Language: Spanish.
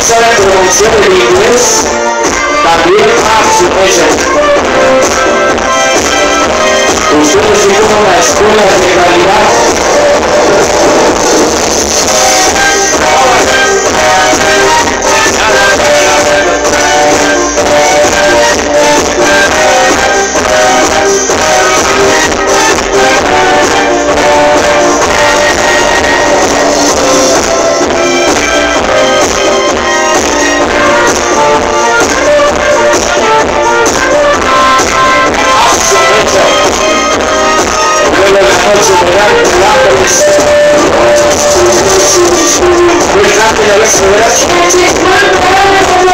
Saben pronunciar el inglés. También Occupam la escuela de calidad Yes, yes, yes, yes,